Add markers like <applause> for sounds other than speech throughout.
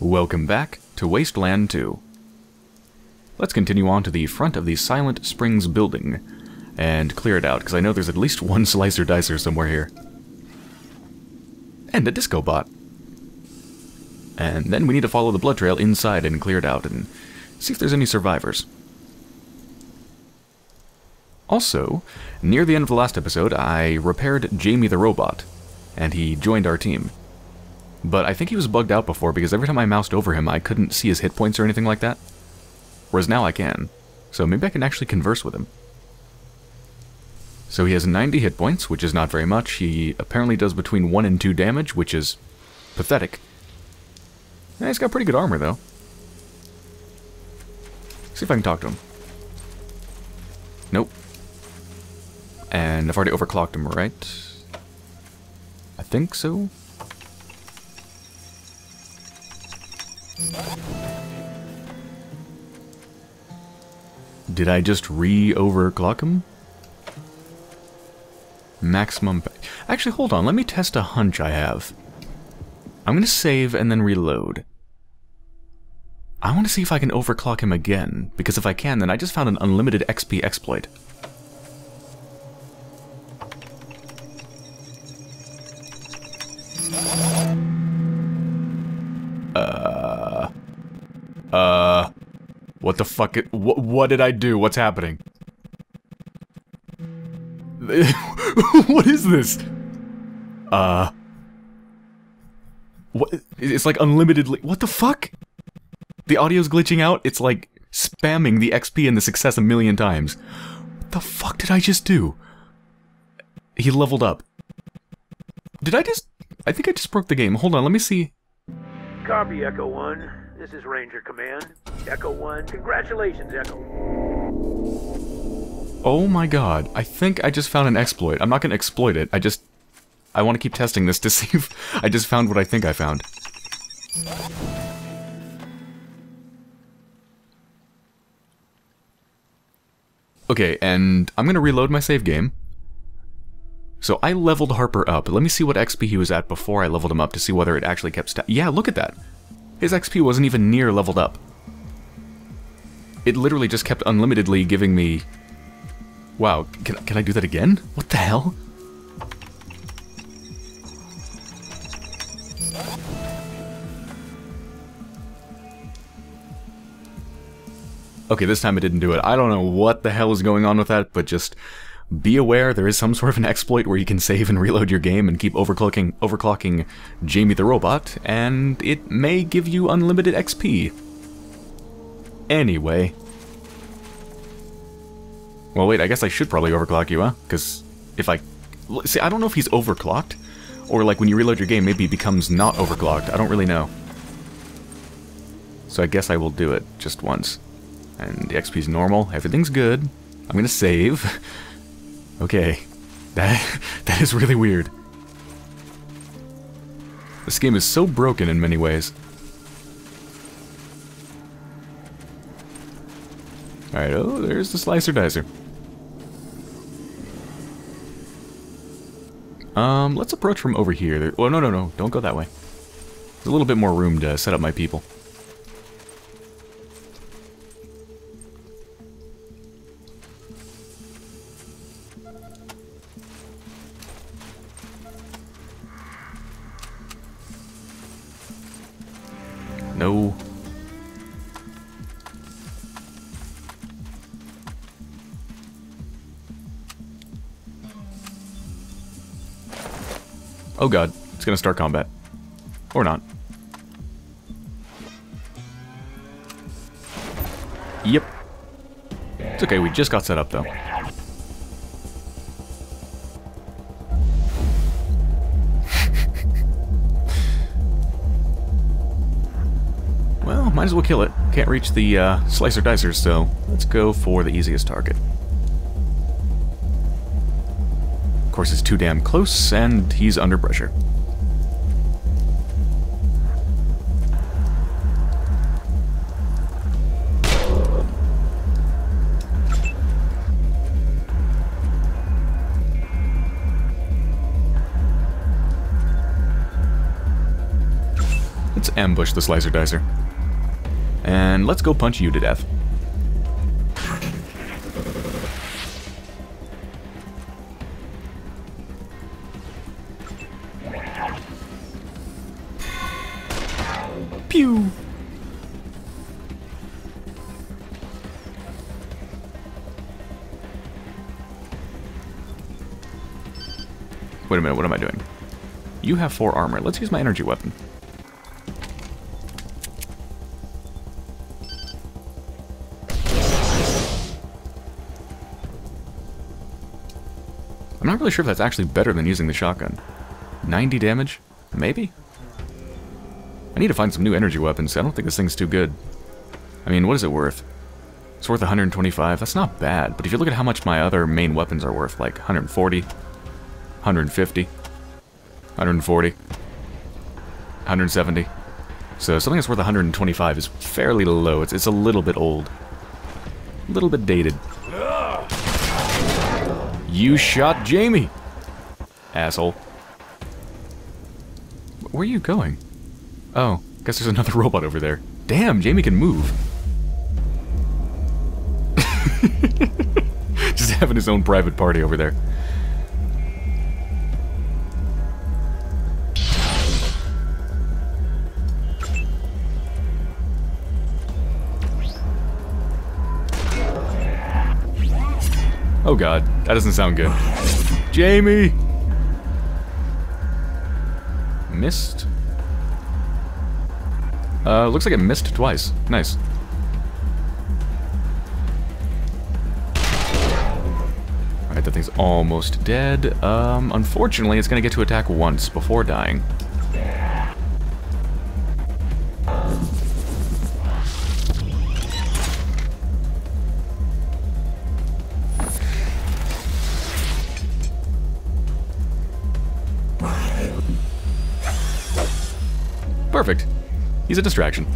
Welcome back to Wasteland 2. Let's continue on to the front of the Silent Springs building and clear it out, because I know there's at least one <laughs> Slicer Dicer somewhere here. And a Disco Bot. And then we need to follow the blood trail inside and clear it out and see if there's any survivors. Also, near the end of the last episode, I repaired Jamie the robot, and he joined our team. But I think he was bugged out before because every time I moused over him, I couldn't see his hit points or anything like that. Whereas now I can. So maybe I can actually converse with him. So he has 90 hit points, which is not very much. He apparently does between 1 and 2 damage, which is pathetic. Yeah, he's got pretty good armor, though. See if I can talk to him. Nope. And I've already overclocked him, right? I think so. Did I just re-overclock him? Maximum... Actually, hold on. Let me test a hunch I have. I'm going to save and then reload. I want to see if I can overclock him again, because if I can, then I just found an unlimited XP exploit. Uh... Uh... What the fuck? It, what, what did I do? What's happening? <laughs> what is this? Uh... What? It's like unlimitedly... What the fuck? The audio's glitching out. It's like spamming the XP and the success a million times. What the fuck did I just do? He leveled up. Did I just... I think I just broke the game. Hold on, let me see. Copy, Echo 1. This is Ranger Command. Echo 1. Congratulations, Echo. Oh my god. I think I just found an exploit. I'm not to exploit it. I just... I want to keep testing this to <laughs> see if I just found what I think I found. Okay, and I'm to reload my save game. So I leveled Harper up. Let me see what XP he was at before I leveled him up to see whether it actually kept sta- Yeah, look at that. His XP wasn't even near leveled up. It literally just kept unlimitedly giving me... Wow, can, can I do that again? What the hell? Okay, this time it didn't do it. I don't know what the hell is going on with that, but just be aware there is some sort of an exploit where you can save and reload your game and keep overclocking overclocking Jamie the robot, and it may give you unlimited XP. Anyway. Well, wait, I guess I should probably overclock you, huh? Because if I... See, I don't know if he's overclocked, or like when you reload your game, maybe he becomes not overclocked. I don't really know. So I guess I will do it just once. And the XP's normal, everything's good. I'm gonna save. <laughs> Okay. That, <laughs> that is really weird. This game is so broken in many ways. Alright, oh, there's the Slicer Dicer. Um, let's approach from over here. There, oh, no, no, no, don't go that way. There's a little bit more room to set up my people. No. Oh god, it's gonna start combat. Or not. Yep. It's okay, we just got set up though. Might as well kill it. Can't reach the uh, slicer dicers, so let's go for the easiest target. Of course, it's too damn close, and he's under pressure. Let's ambush the Slicer Dicer. And let's go punch you to death. Pew! Wait a minute, what am I doing? You have four armor. Let's use my energy weapon. Not really sure if that's actually better than using the shotgun. 90 damage? Maybe? I need to find some new energy weapons. I don't think this thing's too good. I mean, what is it worth? It's worth 125. That's not bad, but if you look at how much my other main weapons are worth, like 140, 150, 140, 170. So something that's worth 125 is fairly low. It's, it's a little bit old. A little bit dated. You shot Jamie! Asshole. Where are you going? Oh, guess there's another <laughs> robot over there. Damn, Jamie can move. <laughs> Just having his own private party over there. Oh god, that doesn't sound good. Jamie! Missed? Uh, looks like it missed twice. Nice. Alright, that thing's almost dead. Um, unfortunately, it's gonna get to attack once before dying. He's a distraction.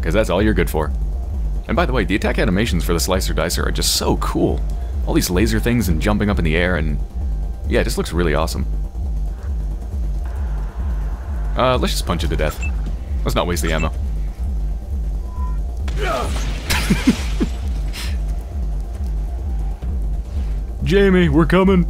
Because that's all you're good for. And by the way, the attack animations for the Slicer Dicer are just so cool. All these laser things and jumping up in the air and... Yeah, it just looks really awesome. Uh, let's just punch it to death. Let's not waste the ammo. <laughs> Jamie, we're coming!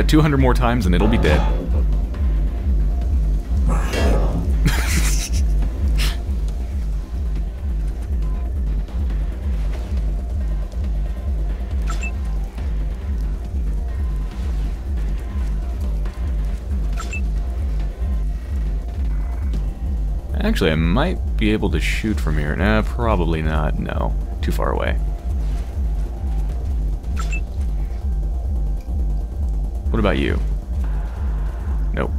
That 200 more times and it'll be dead. Actually, I might be able to shoot from here. Nah, probably not. No. Too far away. What about you? Nope.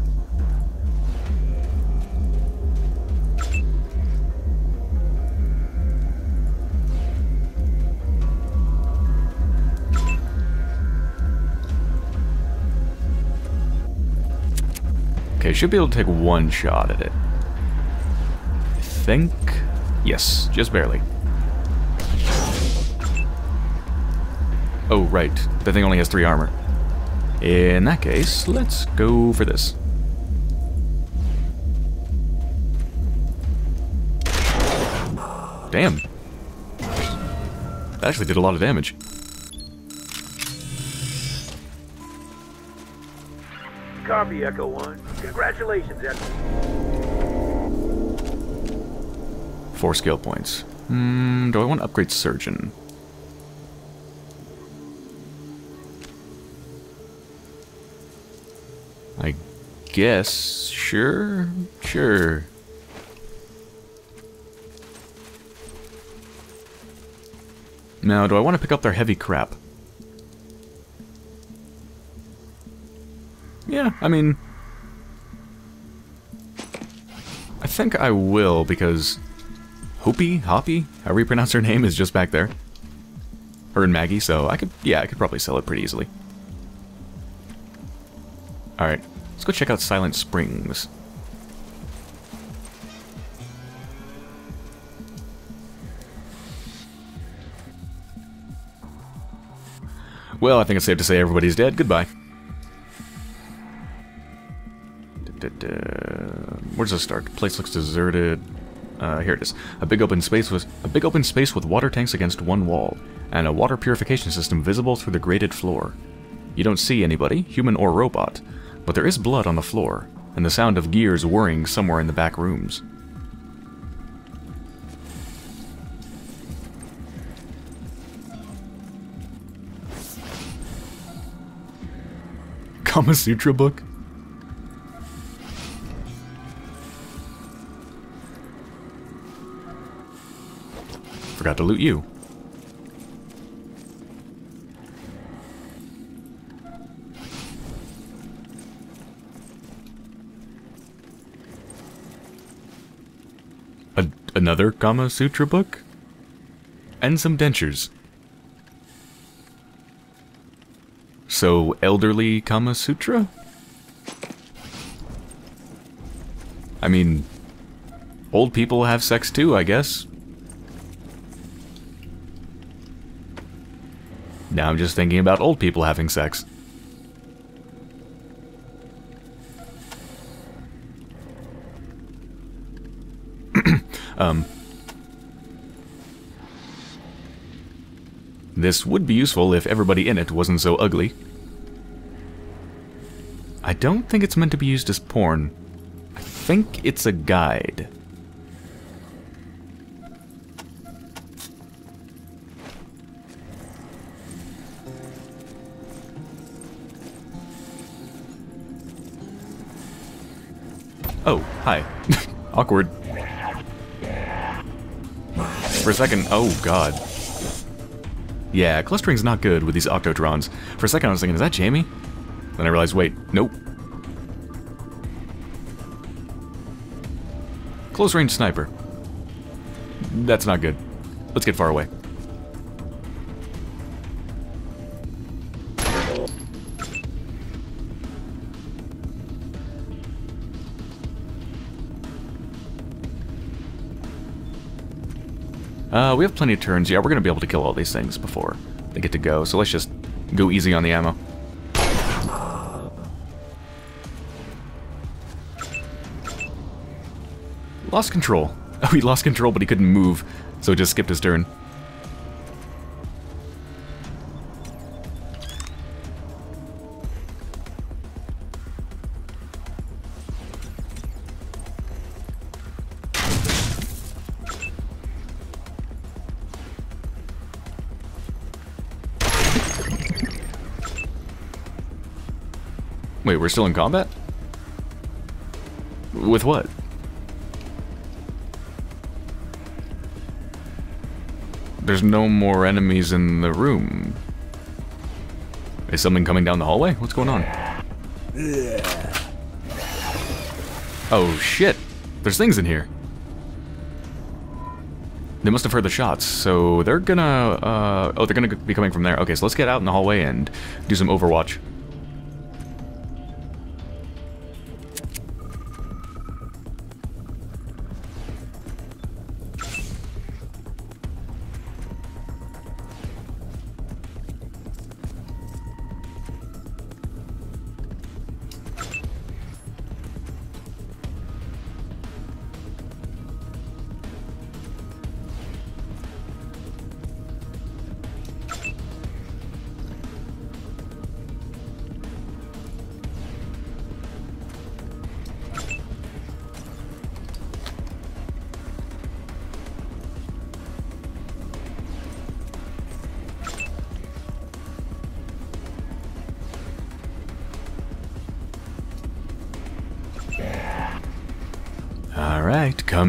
Okay, should be able to take one shot at it. I think... Yes, just barely. Oh, right. That thing only has three armor. In that case, let's go for this. Damn. That actually did a lot of damage. Copy, Echo 1. Congratulations, Echo. Four skill points. Hmm, do I want to upgrade Surgeon? Guess. Sure. Sure. Now, do I want to pick up their heavy crap? Yeah, I mean... I think I will, because... Hopi, Hoppy, however you pronounce her name, is just back there. Her and Maggie, so I could, yeah, I could probably sell it pretty easily. Alright, let's go check out Silent Springs. Well, I think it's safe to say everybody's dead. Goodbye. Where's the start? Place looks deserted. Uh, here it is. A big open space with a big open space with water tanks against one wall, and a water purification system visible through the grated floor. You don't see anybody, human or robot, but there is blood on the floor, and the sound of gears whirring somewhere in the back rooms. Kama Sutra book? Forgot to loot you. A another Kama Sutra book? And some dentures. So, elderly Kama Sutra? I mean, old people have sex too, I guess. Now I'm just thinking about old people having sex. Um. This would be useful if everybody in it wasn't so ugly. I don't think it's meant to be used as porn. I think it's a guide. Oh, hi. <laughs> Awkward. For a second, oh god. Yeah, clustering's not good with these Octotrons. For a second I was thinking, is that Jamie? Then I realized, wait, nope. Close range sniper. That's not good. Let's get far away. Uh, we have plenty of turns. Yeah, we're going to be able to kill all these things before they get to go. So let's just go easy on the ammo. Lost control. <laughs> Oh, he lost control, but he couldn't move, so he just skipped his turn. Wait, we're still in combat? With what? There's no more enemies in the room. Is something coming down the hallway? What's going on? Oh shit! There's things in here. They must have heard the shots, so they're gonna, uh, oh, they're gonna be coming from there. Okay, so let's get out in the hallway and do some overwatch.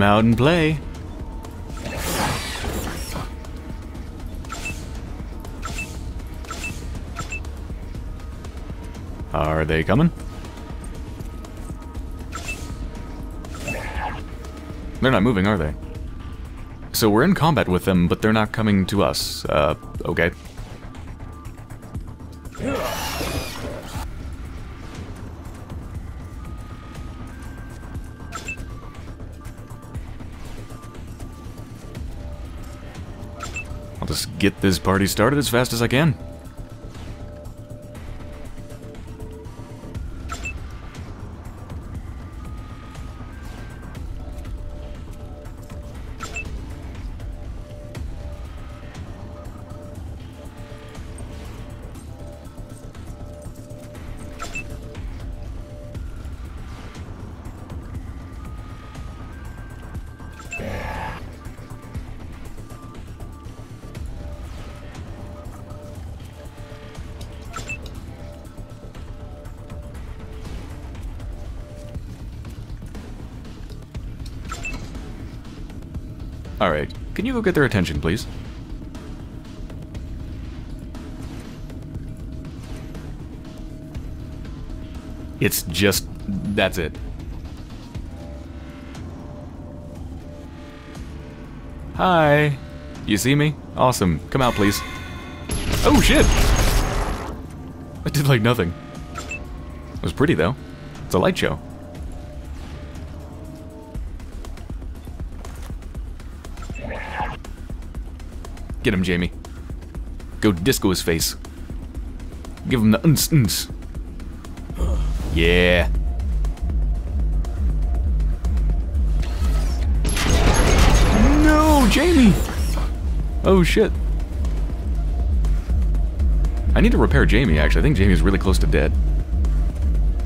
Come out and play. Are they coming? They're not moving, are they? so we're in combat with them, but they're not coming to us. Uh, okay. I'll just get this party started as fast as I can. Can you go get their attention, please? It's just... that's it. Hi! You see me? Awesome. Come out, please. Oh, shit! I did like nothing. It was pretty, though. It's a light show. Get him, Jamie. Go disco his face. Give him the uns uns. Yeah. No, Jamie! Oh, shit. I need to repair Jamie, actually. I think Jamie's really close to dead.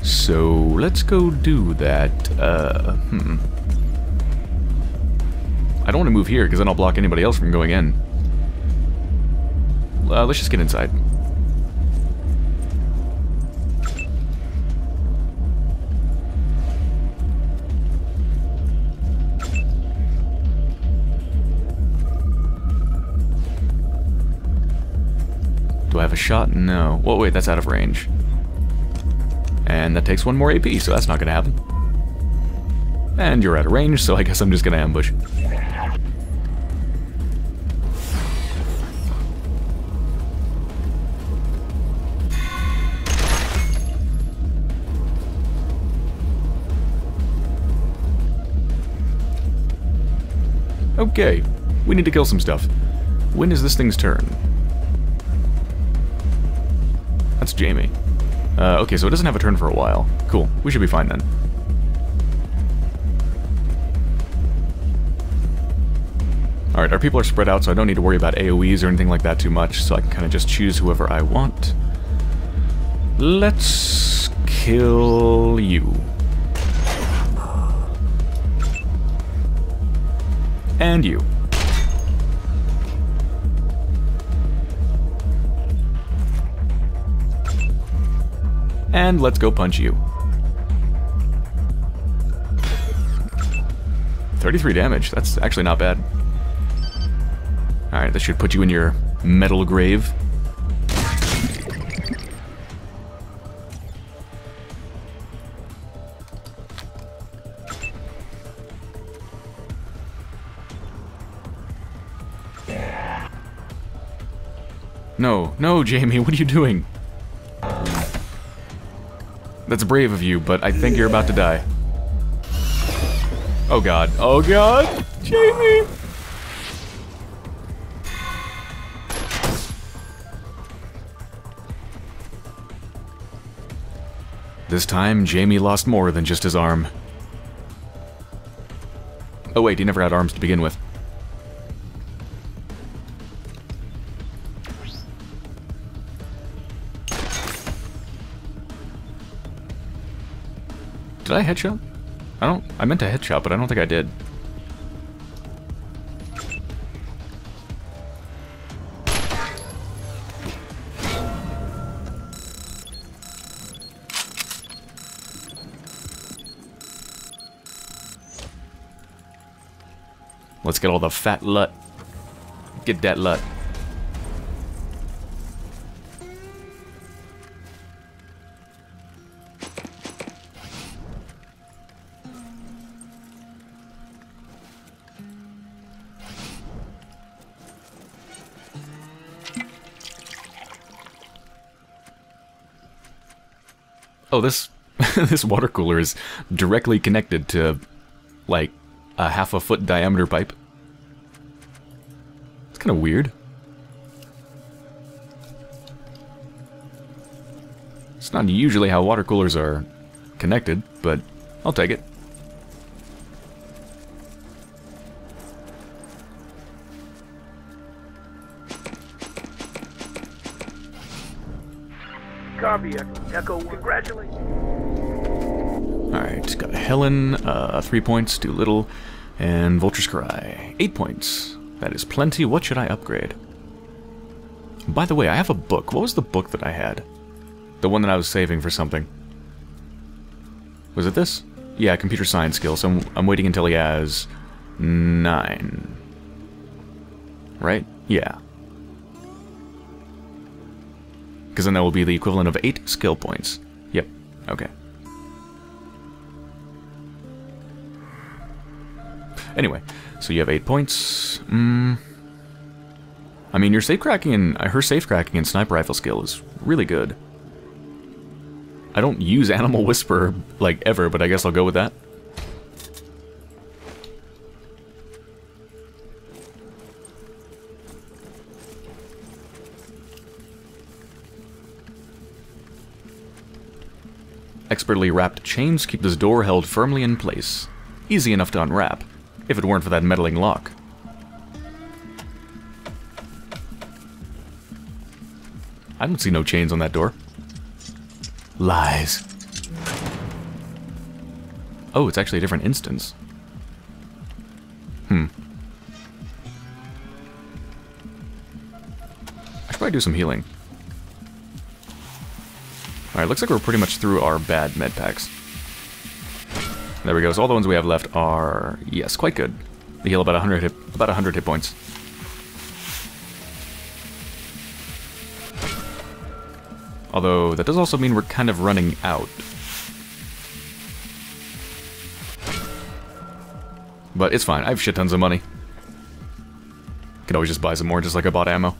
So, let's go do that. Uh, hmm. I don't want to move here, because then I'll block anybody else from going in. Uh, let's just get inside. Do I have a shot? No. Well, wait, that's out of range. And that takes one more AP, so that's not gonna happen. And you're out of range, so I guess I'm just gonna ambush. Okay, we need to kill some stuff. When is this thing's turn? That's Jamie. Uh, okay, so it doesn't have a turn for a while. Cool, we should be fine then. Alright, our people are spread out, so I don't need to worry about AoEs or anything like that too much, so I can kind of just choose whoever I want. Let's kill you. And you. And let's go punch you. 33 damage, that's actually not bad. Alright, this should put you in your metal grave. No, Jamie, what are you doing? That's brave of you, but I think you're about to die. Oh god. Oh god! Jamie! This time, Jamie lost more than just his arm. Oh wait, he never had arms to begin with. I headshot? I don't... I meant to headshot, but I don't think I did. Let's get all the fat lut. Get that lut. Oh, this <laughs> this water cooler is directly connected to, like, a half a foot diameter pipe. It's kind of weird. It's not usually how water coolers are connected, but I'll take it. Copy, Echo 1. Alright, got Helen, uh, three points, Doolittle, and Vulture's Cry. Eight points. That is plenty. What should I upgrade? By the way, I have a book. What was the book that I had? The one that I was saving for something. Was it this? Yeah, computer science skills. So I'm, I'm waiting until he has nine. Right? Yeah. Because then that will be the equivalent of eight skill points. Okay. Anyway, so you have eight points. Mm. I mean, your safe cracking and her safe cracking and sniper rifle skill is really good. I don't use <laughs> Animal Whisper, like, ever, but I guess I'll go with that. Expertly wrapped chains keep this door held firmly in place. Easy enough to unwrap, if it weren't for that meddling lock. I don't see no chains on that door. Lies. Oh, it's actually a different instance. Hmm. I should probably do some healing. Alright, looks like we're pretty much through our bad med packs. There we go. So all the ones we have left are, yes, quite good. They heal about 100 hit, about 100 hit points. Although, that does also mean we're kind of running out. But it's fine, I have shit tons of money. Can always just buy some more, just like I bought ammo.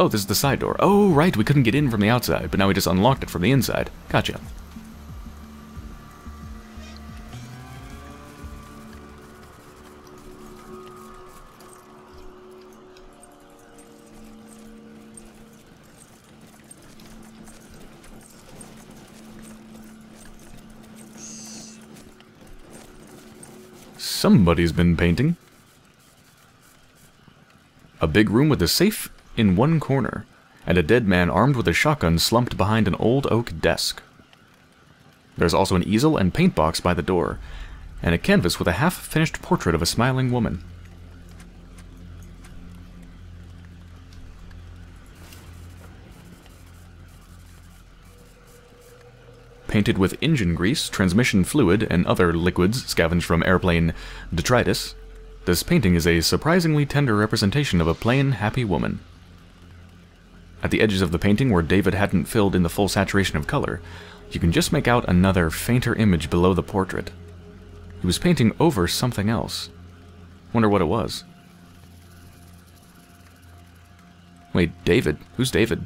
Oh, this is the side door. Oh, right, we couldn't get in from the outside, but now we just unlocked it from the inside. Gotcha. Somebody's been painting. A big room with a safe in one corner, and a dead man armed with a shotgun slumped behind an old oak desk. There's also an easel and paint box by the door, and a canvas with a half-finished portrait of a smiling woman. painted with engine grease, transmission fluid, and other liquids scavenged from airplane detritus, this painting is a surprisingly tender representation of a plain, happy woman. At the edges of the painting where David hadn't filled in the full saturation of color, you can just make out another, fainter image below the portrait. He was painting over something else. Wonder what it was. Wait, David? Who's David?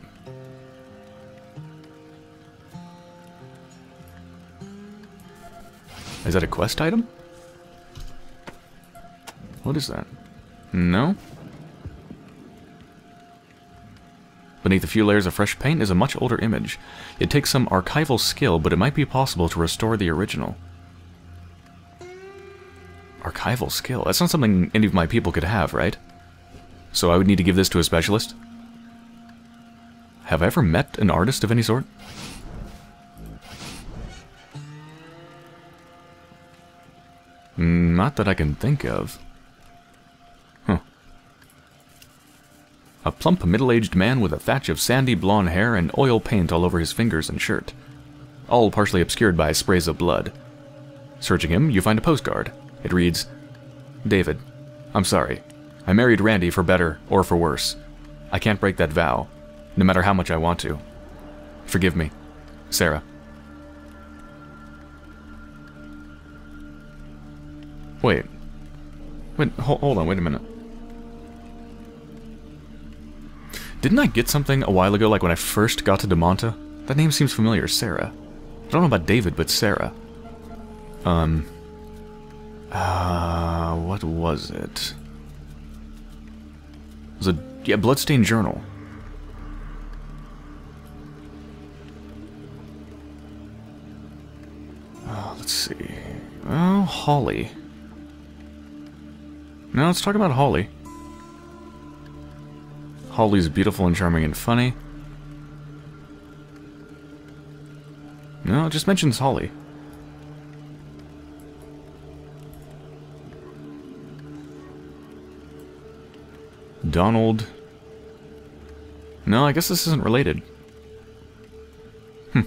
Is that a quest item? What is that? No? Beneath a few layers of fresh paint is a much older image. It takes some archival skill, but it might be possible to restore the original. Archival skill? That's not something any of my people could have, right? So I would need to give this to a specialist? Have I ever met an artist of any sort? Hmm, not that I can think of. A plump, middle-aged man with a thatch of sandy blonde hair and oil paint all over his fingers and shirt. All partially obscured by sprays of blood. Searching him, you find a postcard. It reads, David, I'm sorry. I married Randy for better or for worse. I can't break that vow, no matter how much I want to. Forgive me. Sarah. Wait. Wait, hold, hold on, wait a minute. Didn't I get something a while ago, like when I first got to Damonta? That name seems familiar, Sarah. I don't know about David, but Sarah. Um... Uh... What was it? It was a... Yeah, Bloodstained Journal. Uh, let's see... Oh, Holly. Now let's talk about Holly. Holly's beautiful and charming and funny. No, it just mentions Holly. Donald. No, I guess this isn't related. Hmm.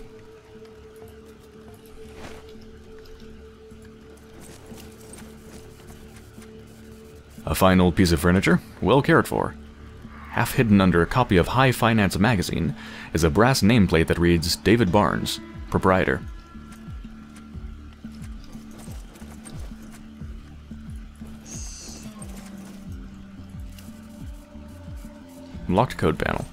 A fine old piece of furniture, well cared for. Half hidden under a copy of High Finance magazine is a brass nameplate that reads David Barnes, proprietor. Locked code panel.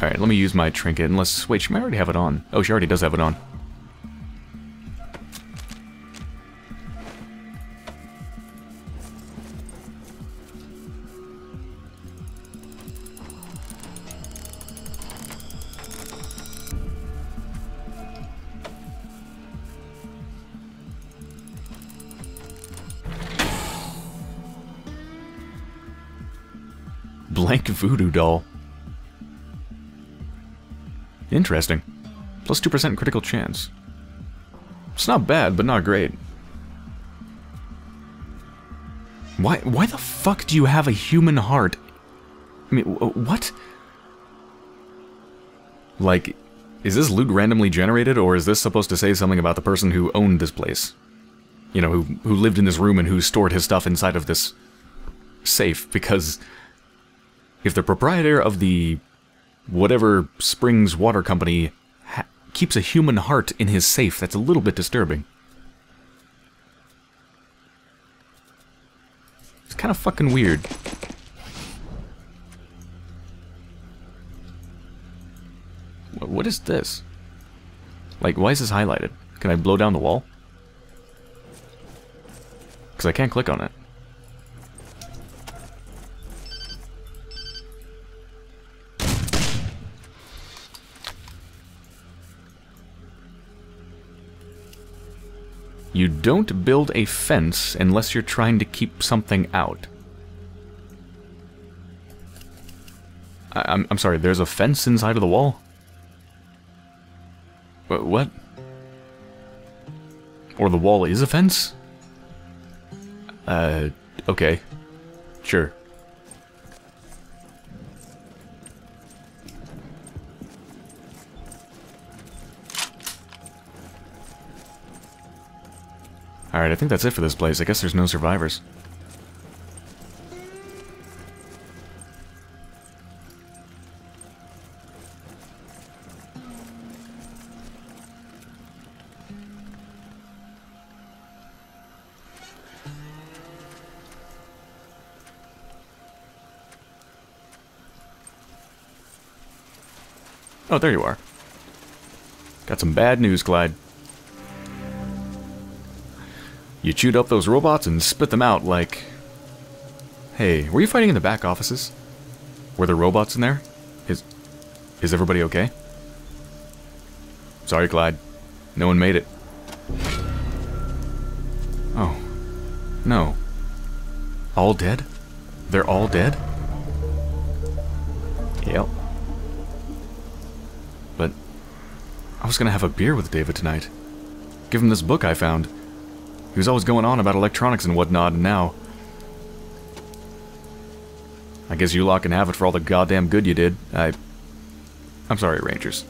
Alright, let me use my trinket, unless... Wait, she might already have it on. Oh, she already does have it on. Blank voodoo doll. Interesting. Plus 2% critical chance. It's not bad, but not great. Why, why the fuck do you have a human heart? I mean, what? Like, is this loot randomly generated, or is this supposed to say something about the person who owned this place? You know, who, who lived in this room and who stored his stuff inside of this safe, because if the proprietor of the whatever Springs Water Company keeps a human heart in his safe, that's a little bit disturbing. It's kind of fucking weird. What is this? Like, why is this highlighted? Can I blow down the wall? Because I can't click on it. You don't build a fence unless you're trying to keep something out. I I'm, I'm sorry, there's a fence inside of the wall? What? Or the wall is a fence? Uh, okay. Sure. Alright, I think that's it for this place. I guess there's no survivors. Oh, there you are. Got some bad news, Clyde. You chewed up those robots and spit them out like... Hey, were you fighting in the back offices? Were there robots in there? Is... Is everybody okay? Sorry, Clyde. No one made it. Oh. No. All dead? They're all dead? Yep. But... I was gonna have a beer with David tonight. Give him this book I found. He was always going on about electronics and whatnot, and now... I guess you lot can have it for all the goddamn good you did. I... I'm sorry, Rangers.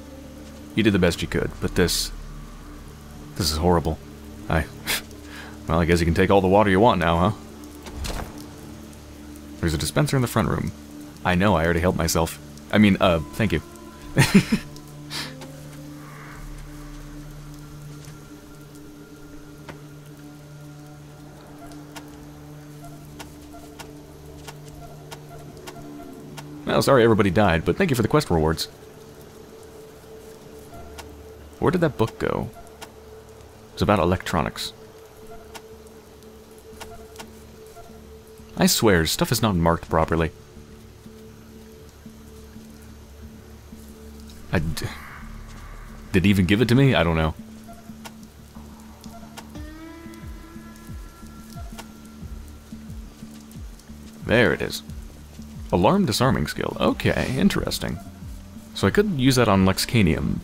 You did the best you could, but this... This is horrible. I... <laughs> Well, I guess you can take all the water you want now, huh? There's a dispenser in the front room. I know, I already helped myself. I mean, uh, thank you. <laughs> Sorry everybody died, but thank you for the quest rewards. Where did that book go? It's about electronics. I swear, stuff is not marked properly. I d did he even give it to me? I don't know. There it is. Alarm disarming skill. Okay, interesting. So I could use that on Lexcanium,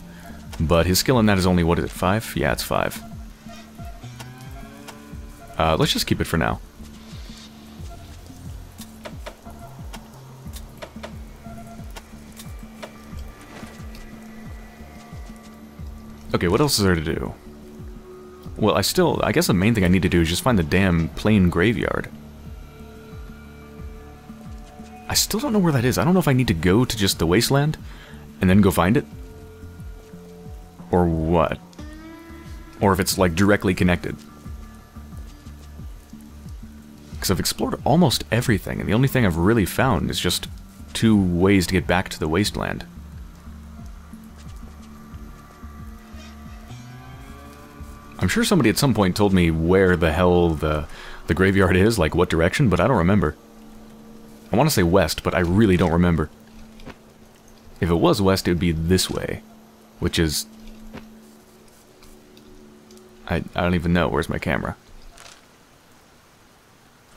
but his skill in that is only, what is it, 5? Yeah, it's 5. Uh, let's just keep it for now. Okay, what else is there to do? Well, I still... I guess the main thing I need to do is just find the damn plane graveyard. Still don't know where that is. I don't know if I need to go to just the wasteland and then go find it. Or what. Or if it's, like, directly connected. Because I've explored almost everything, and the only thing I've really found is just two ways to get back to the wasteland. I'm sure somebody at some point told me where the hell the, the graveyard is, like what direction, but I don't remember. I want to say west, but I really don't remember. If it was west, it would be this way, which is... I, I don't even know. Where's my camera?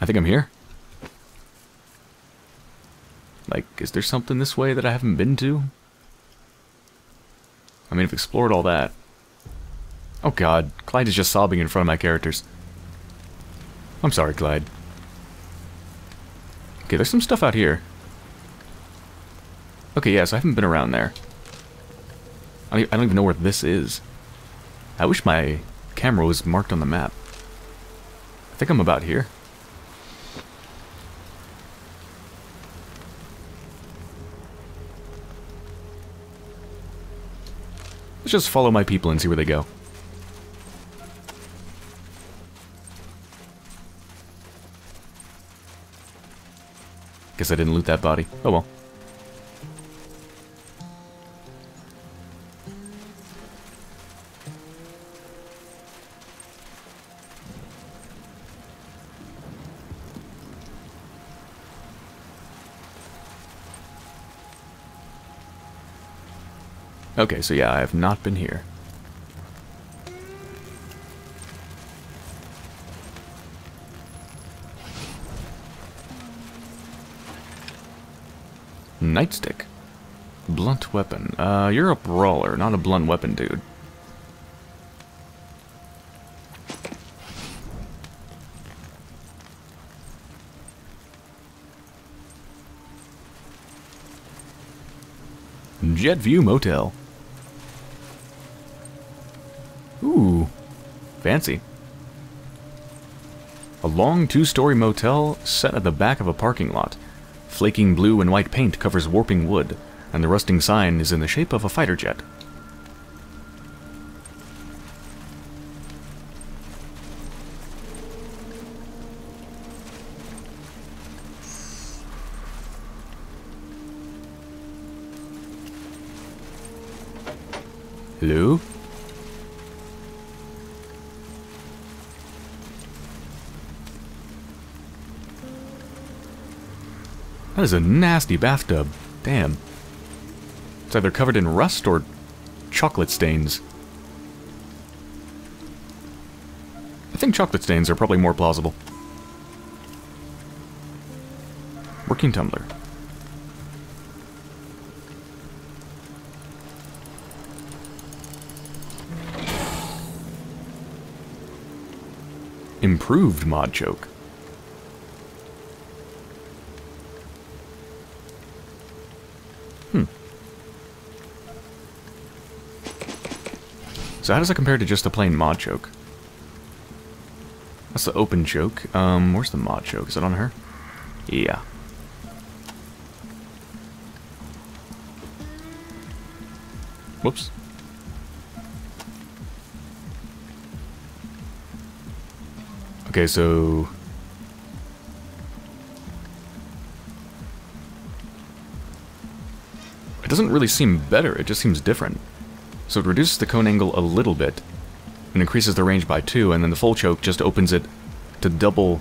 I think I'm here. Like, is there something this way that I haven't been to? I mean, I've explored all that. Oh god, Clyde is just sobbing in front of my characters. I'm sorry, Clyde. Okay, there's some stuff out here. Okay, yes, I haven't been around there. I don't even know where this is. I wish my camera was marked on the map. I think I'm about here. Let's just follow my people and see where they go. Guess I didn't loot that body. Oh well. Okay, so yeah, I have not been here. Nightstick. Blunt weapon. Uh, you're a brawler, not a blunt weapon dude. Jet View Motel. Ooh, fancy. A long two-story motel set at the back of a parking lot. Flaking blue and white paint covers warping wood, and the rusting sign is in the shape of a fighter jet. Hello? That is a nasty bathtub. Damn. It's either covered in rust or chocolate stains. I think chocolate stains are probably more plausible. Working tumbler. Improved mod choke. So how does that compare to just a plain mod choke? That's the open choke. Um, where's the mod choke? Is it on her? Yeah. Whoops. Okay, so... It doesn't really seem better, it just seems different. So it reduces the cone angle a little bit, and increases the range by 2, and then the full choke just opens it to double,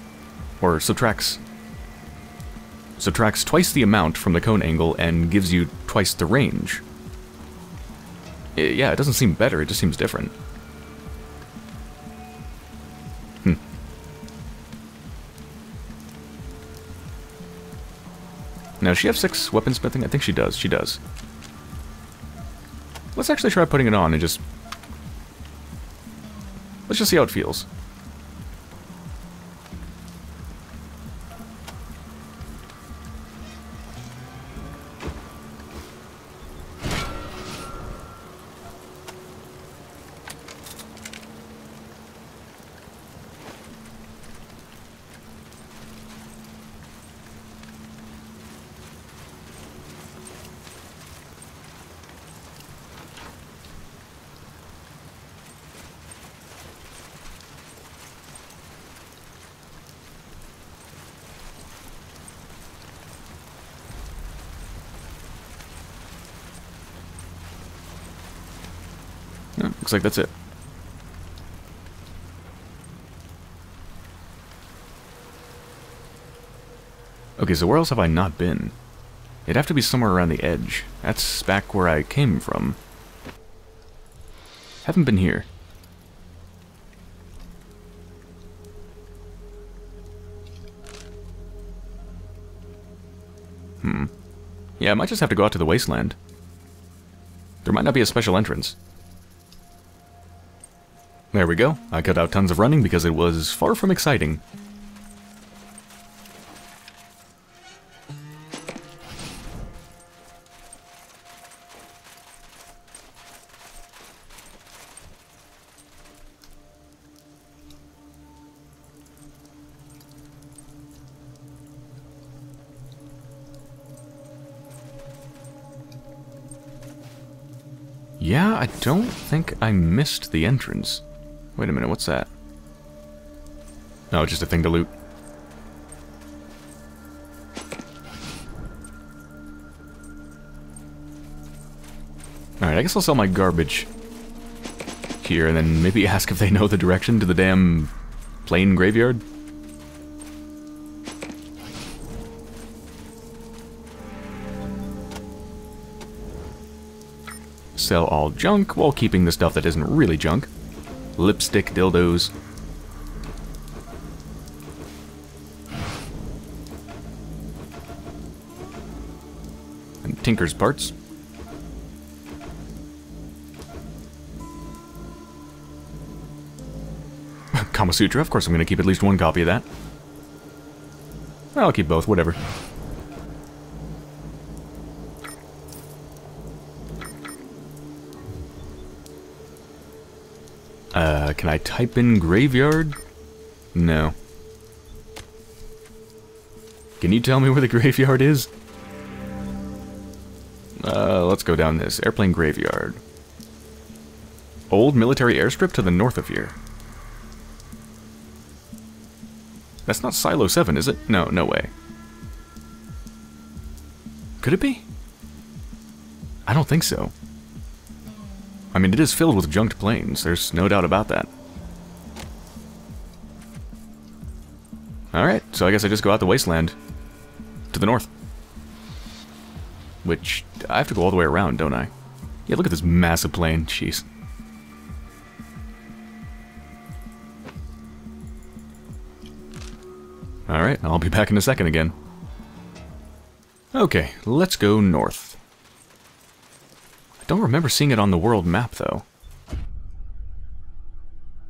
or subtracts subtracts twice the amount from the cone angle and gives you twice the range. Yeah, it doesn't seem better, it just seems different. Hmm. Now, does she have six weaponsmithing? I think she does, she does. Let's actually try putting it on and just... Let's just see how it feels. Looks like that's it. Okay, so where else have I not been? It'd have to be somewhere around the edge. That's back where I came from. Haven't been here. Hmm. Yeah, I might just have to go out to the wasteland. There might not be a special entrance. There we go. I cut out tons of running because it was far from exciting. Yeah, I don't think I missed the entrance. Wait a minute, what's that? Oh, just a thing to loot. Alright, I guess I'll sell my garbage here and then maybe <laughs> ask if they know the direction to the damn plane graveyard. Sell all junk while keeping the stuff that isn't really junk lipstick dildos. And Tinker's parts. <laughs> Kama Sutra, of course I'm going to keep at least one copy of that. I'll keep both, whatever. Can I type in graveyard? No. Can you tell me where the <laughs> graveyard is? Uh, let's go down this. Airplane graveyard. Old military airstrip to the north of here. That's not Silo 7, is it? No, no way. Could it be? I don't think so. I mean, it is filled with junked planes, there's no doubt about that. Alright, so I guess I just go out the wasteland. To the north. Which, I have to go all the way around, don't I? Yeah, look at this massive plane, jeez. Alright, I'll be back in a second again. Okay, let's go north. Don't remember seeing it on the world map, though.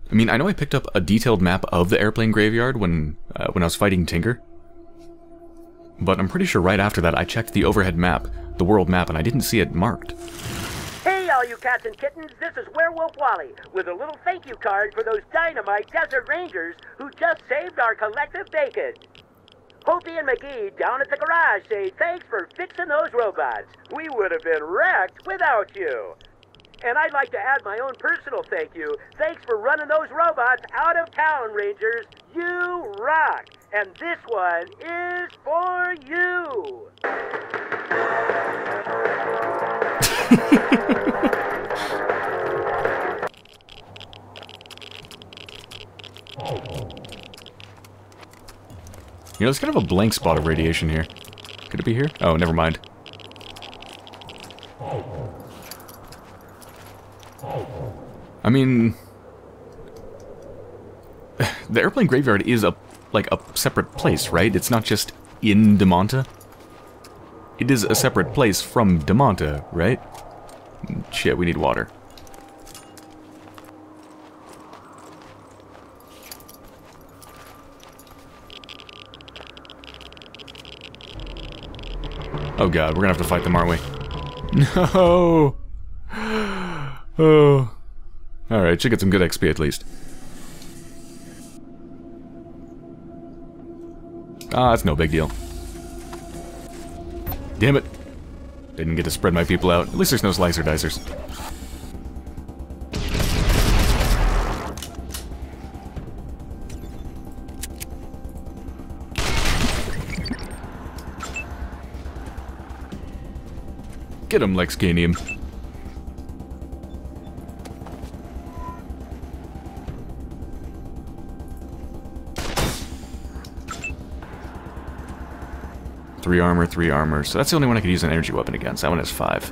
I mean, I know I picked up a detailed map of the airplane graveyard when, uh, when I was fighting Tinker. But I'm pretty sure right after that I checked the overhead map, the world map, and I didn't see it marked. Hey, all you cats and kittens, this is Werewolf Wally, with a little thank you card for those dynamite desert rangers who just saved our collective bacon. Opie and McGee down at the garage say thanks for fixing those robots. We would have been wrecked without you. And I'd like to add my own personal thank you. Thanks for running those robots out of town, Rangers. You rock. And this one is for you. You know, there's kind of a blank spot of radiation here. Could it be here? Oh, never mind. I mean... <sighs> The airplane graveyard is a like a separate place, right? It's not just in Damonta. It is a separate place from Damonta, right? Shit, we need water. Oh god, we're gonna have to fight them, aren't we? No! <gasps> Oh. Alright, should get some good XP at least. Ah, it's no big deal. Damn it. Didn't get to spread my people out. At least there's no slicer dicers. Get him, Lexcanium. Three armor, three armor. So that's the only one I could use an energy weapon against. That one has five.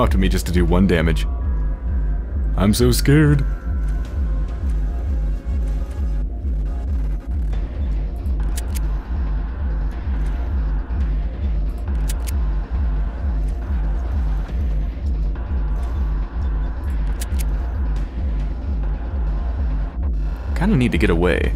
Out to me just to do one damage. I'm so scared. Kinda need to get away.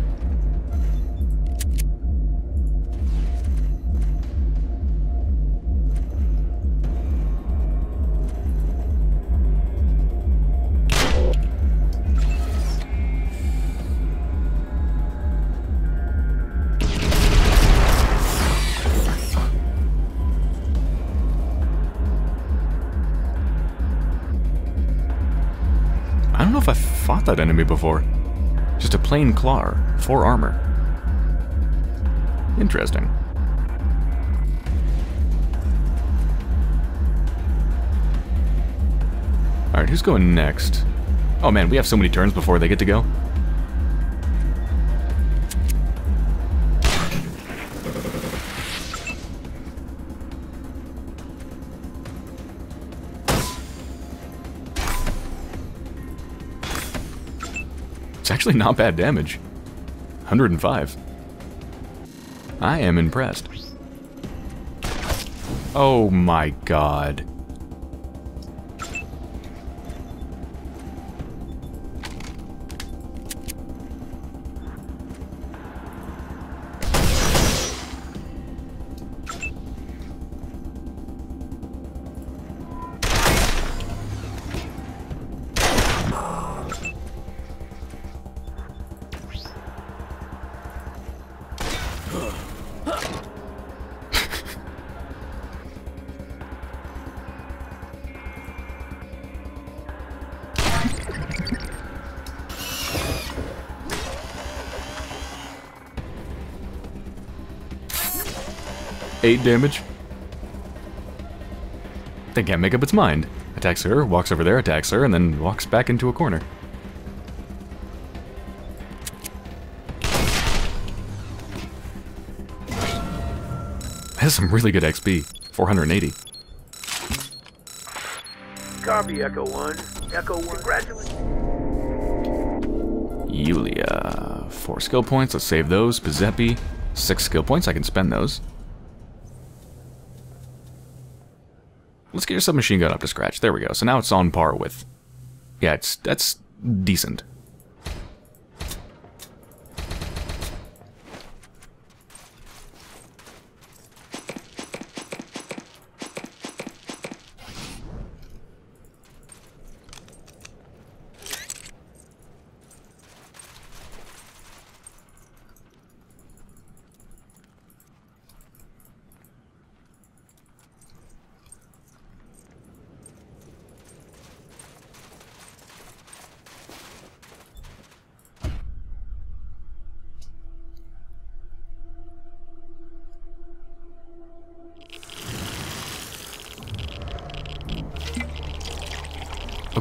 That enemy before. Just a plain Clar, four armor. Interesting. Alright, who's going next? Oh man, we have so many turns before they get to go. Actually not bad damage. 105. I am impressed. Oh my god. Eight damage. They can't make up its mind. Attacks her, walks over there, attacks her, and then walks back into a corner. Has some really good XP. 480. Copy, Echo 1. Echo 1, congratulations. Yulia. Four skill points. Let's save those. Giuseppe. Six skill points. I can spend those. Let's get your submachine gun up to scratch. There we go. So now it's on par with... Yeah, it's that's decent.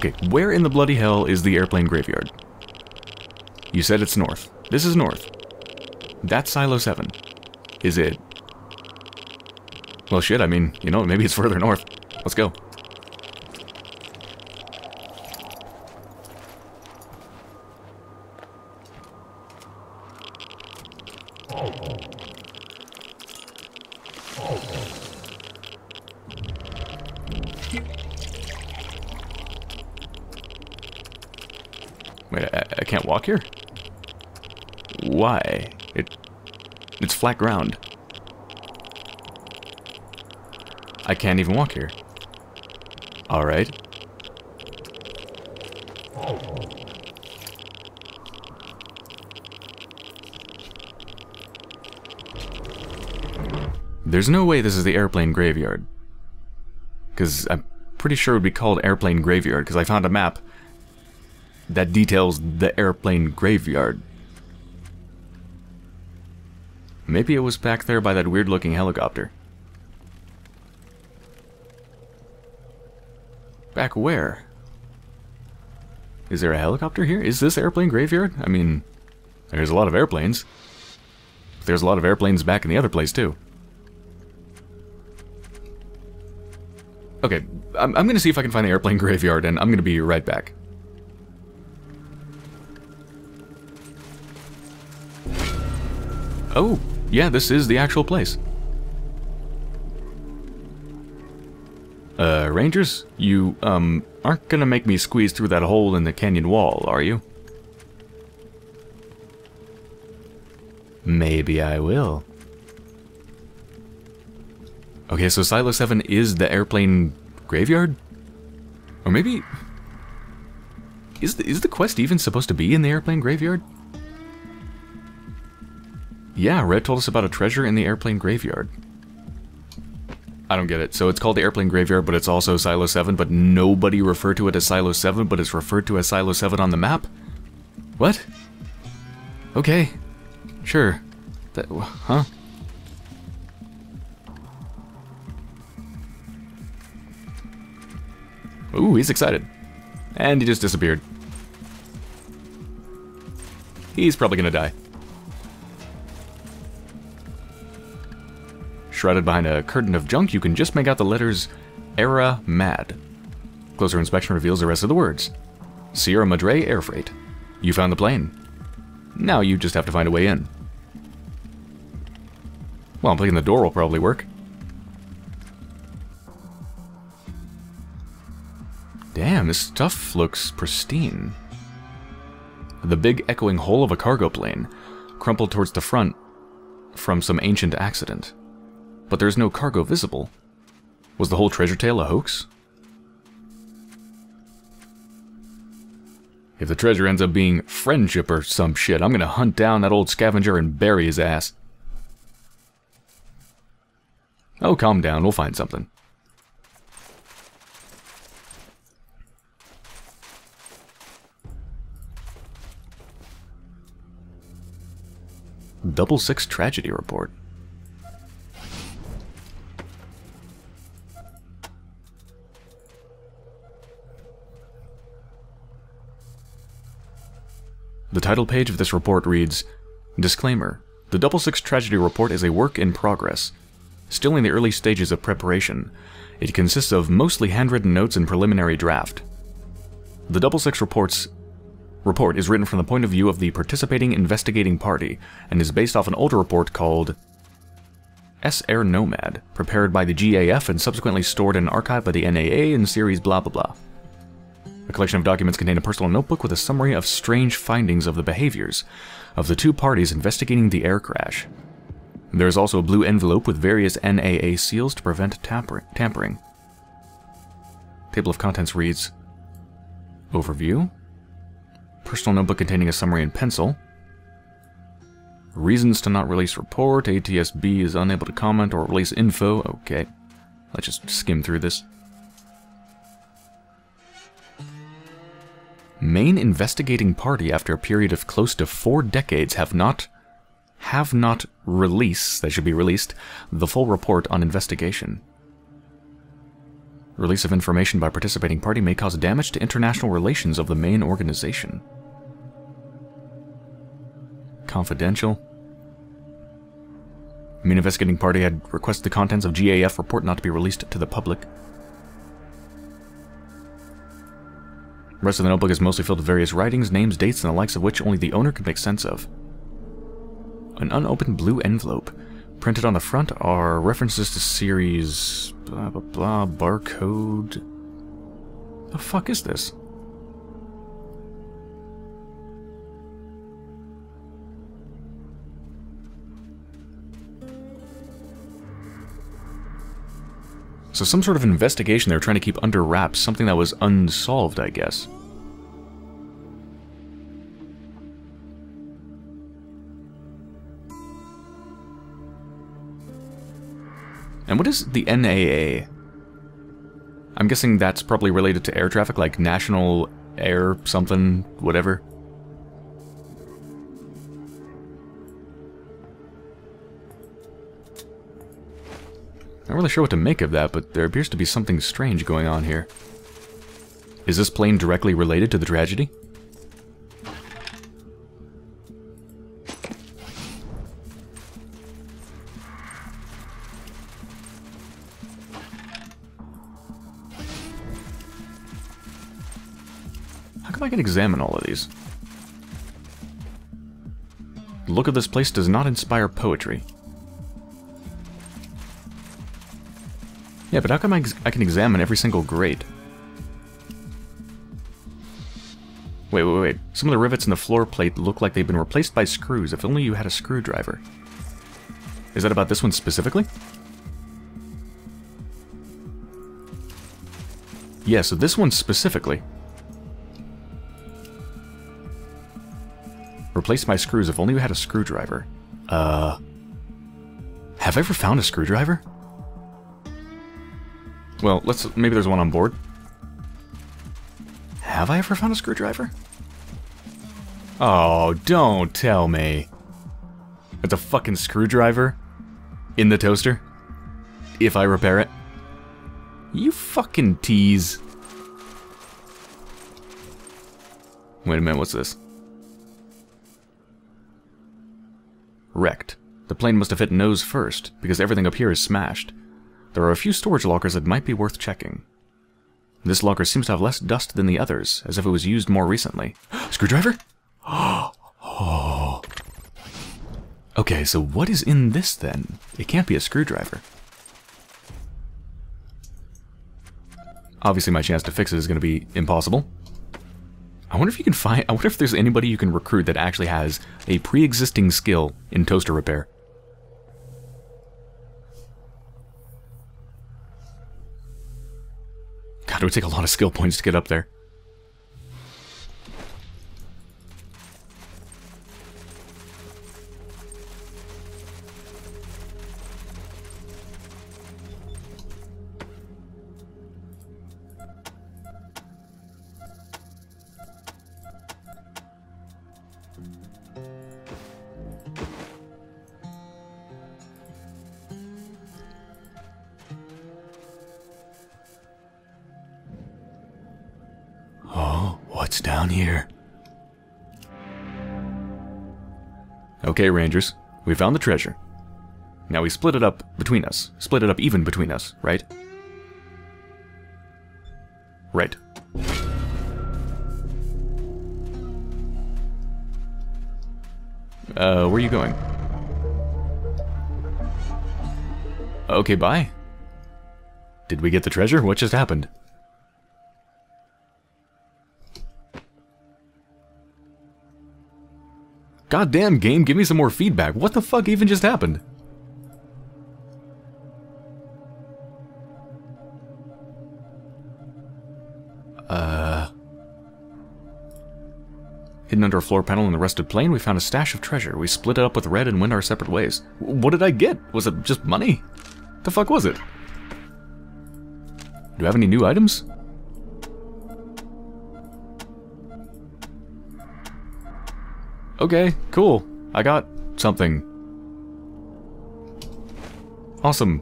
Okay, where in the bloody hell is the airplane graveyard? You said it's north. This is north. That's Silo 7. Is it... Well, shit, I mean, you know, maybe it's further north. Let's go. Flat ground. I can't even walk here. Alright. There's no way this is the airplane graveyard. Because I'm pretty sure it would be called airplane graveyard, because I found a map that details the airplane graveyard. Maybe it was back there by that weird looking helicopter. Back where? Is there a helicopter here? Is this airplane graveyard? I mean, there's a lot of airplanes. There's a lot of airplanes back in the other place too. Okay, I'm, I'm gonna see if I can find the airplane <laughs> graveyard and I'm gonna be right back. Oh, yeah, this is the actual place. Uh, Rangers, you, um, aren't gonna make me squeeze through that hole in the canyon wall, are you? Maybe I will. Okay, so Silo 7 is the airplane graveyard? Or maybe... Is the, is the quest even supposed to be in the airplane graveyard? Yeah, Red told us about a treasure in the airplane graveyard. I don't get it. So it's called the airplane graveyard, but it's also Silo 7, but nobody referred to it as Silo 7, but it's referred to as Silo 7 on the map? What? Okay. Sure. That, huh? Ooh, he's excited. And he just disappeared. He's probably gonna die. Shrouded behind a curtain of junk, you can just make out the letters Era Mad. Closer inspection reveals the rest of the words. Sierra Madre Air Freight. You found the plane. Now you just have to find a way in. Well, I'm thinking the door will probably work. Damn, this stuff looks pristine. The big echoing hole of a cargo plane, crumpled towards the front from some ancient accident but there's no cargo visible. Was the whole treasure tale a hoax? If the treasure ends up being friendship or some shit, I'm gonna hunt down that old scavenger and bury his ass. Oh, calm down, we'll find something. Double Six Tragedy Report. The title page of this report reads, Disclaimer. The Double Six Tragedy Report is a work in progress, still in the early stages of preparation. It consists of mostly handwritten notes and preliminary draft. The Double Six reports report is written from the point of view of the participating investigating party and is based off an older report called S. Air Nomad, prepared by the GAF and subsequently stored in an archive by the NAA in series blah blah blah. A collection of documents contain a personal notebook with a summary of strange findings of the behaviors of the two parties investigating the air crash. There is also a blue envelope with various NAA seals to prevent tampering. Table of contents reads Overview Personal notebook containing a summary in pencil. Reasons to not release report. ATSB is unable to comment or release info. Okay. Let's just skim through this. Main investigating party after a period of close to four decades have not have not released, they should be released, the full report on investigation. Release of information by participating party may cause damage to international relations of the main organization. Confidential. Main investigating party had requested the contents of GAF report not to be released to the public. The rest of the notebook is mostly filled with various writings, names, dates, and the likes of which only the owner could make sense of. An unopened blue envelope. Printed on the front are references to series... blah blah blah, barcode... The fuck is this? So some sort of investigation they were trying to keep under wraps, something that was unsolved, I guess. And what is the NAA? I'm guessing that's probably related to air traffic, like National Air something, whatever. Not really sure what to make of that, but there appears to be something strange going on here. Is this plane directly related to the tragedy? How come I can examine all of these? The look of this place does not inspire poetry. Yeah, but how come I, I can examine every single grate? Wait, wait, wait. Some of the rivets in the floor plate look like they've been replaced by screws. If only you had a screwdriver. Is that about this one specifically? Yeah, so this one specifically. Replaced by screws if only you had a screwdriver. Uh... Have I ever found a screwdriver? Well, let's maybe there's one on board. Have I ever found a screwdriver? Oh, don't tell me. It's a fucking screwdriver in the toaster if I repair it. You fucking tease. Wait a minute, what's this? Wrecked. The plane must have hit nose first, because everything up here is smashed. There are a few storage lockers that might be worth checking. This locker seems to have less dust than the others, as if it was used more recently. <gasps> Screwdriver? <gasps> oh. Okay, so what is in this then? It can't be a screwdriver. Obviously my chance to fix it is going to be impossible. I wonder if you can find, I wonder if there's anybody you can recruit that actually has a pre-existing skill in toaster repair. God, it would take a lot of skill points to get up there. Okay, Rangers, we found the treasure. Now we split it up between us. Split it up even between us, right? Right. Uh, where are you going? Okay, bye. Did we get the treasure? What just happened? Goddamn game, give me some more feedback. What the fuck even just happened? Uh... Hidden under a floor panel in the rusted plane, we found a stash of treasure. We split it up with Red and went our separate ways. What did I get? Was it just money? The fuck was it? Do I have any new items? Okay, cool. I got something. Awesome.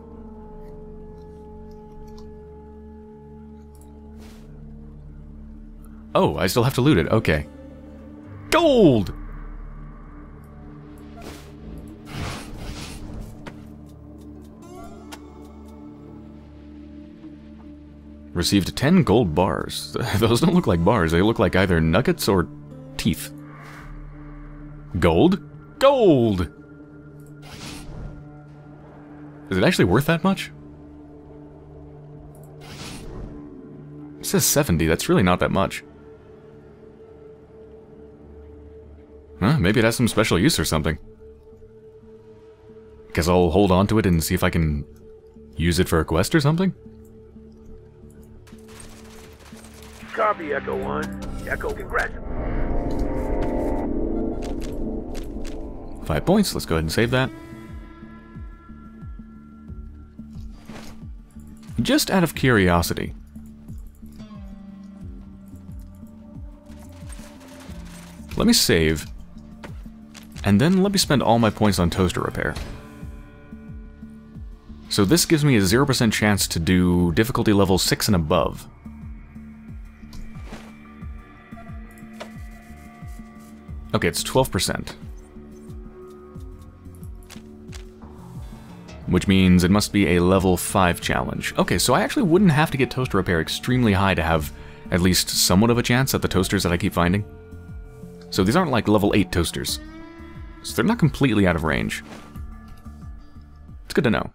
Oh, I still have to loot it. Okay. Gold! Received 10 gold bars. <laughs> Those don't look like bars, they look like either nuggets or teeth. Gold? Gold! Is it actually worth that much? It says 70, that's really not that much. Huh, maybe it has some special use or something. Guess I'll hold on to it and see if I can use it for a quest or something? Copy, Echo 1. Echo, congrats. Points, let's go ahead and save that. Just out of curiosity. Let me save. And then let me spend all my points on toaster repair. So this gives me a 0% chance to do difficulty level 6 and above. Okay, it's 12%. Which means it must be a level 5 challenge. Okay, so I actually wouldn't have to get toaster repair extremely high to have at least somewhat of a chance at the toasters that I keep finding. So these aren't like level 8 toasters. So they're not completely out of range. It's good to know.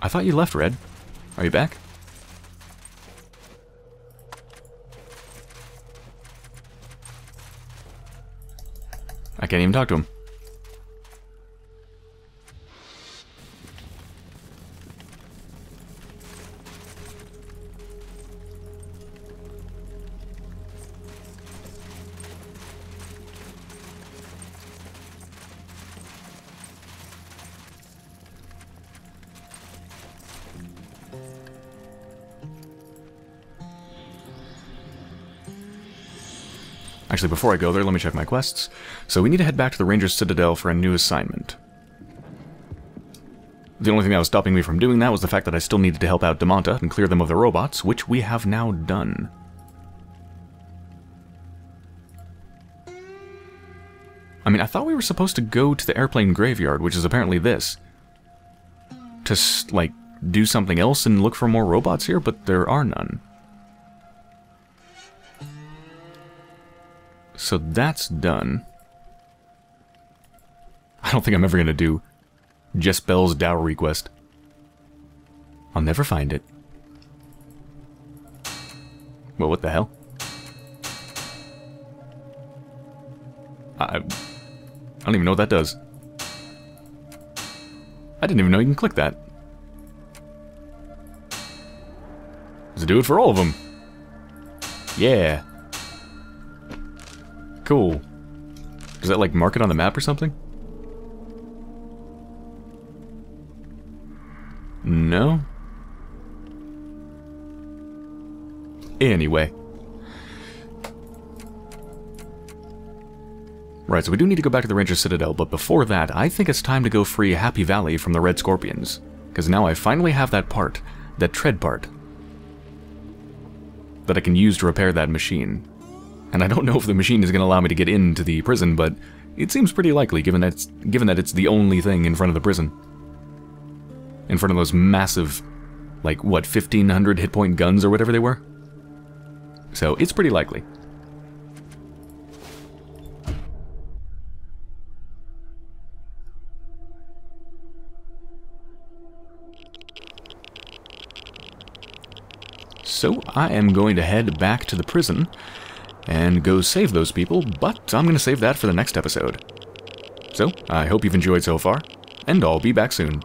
I thought you left, Red. Are you back? I can't even talk to him. Actually, before I go there, let me check my quests. So we need to head back to the Ranger's Citadel for a new assignment. The only thing that was stopping me from doing that was the fact that I still needed to help out Damonta and clear them of the robots, which we have now done. I mean, I thought we were supposed to go to the airplane graveyard, which is apparently this. To, like, do something else and look for more robots here, but there are none. So that's done. I don't think I'm ever going to do Jess Bell's dowry quest. I'll never find it. Well, what the hell? I, I don't even know what that does. I didn't even know you can click that. Does it do it for all of them? Yeah. Cool. Does that, like, mark it on the map or something? No? Anyway. Right, so we do need to go back to the Ranger Citadel, but before that, I think it's time to go free Happy Valley from the Red Scorpions. Because now I finally have that part, that tread part, that I can use to repair that machine. And I don't know if the machine is going to allow me to get into the prison, but it seems pretty likely given that it's, given that it's the only thing in front of the prison. In front of those massive like, what, 1500 hit point guns or whatever they were? So it's pretty likely. So I am going to head back to the prison and go save those people, but I'm going to save that for the next episode. So, I hope you've enjoyed so far, and I'll be back soon.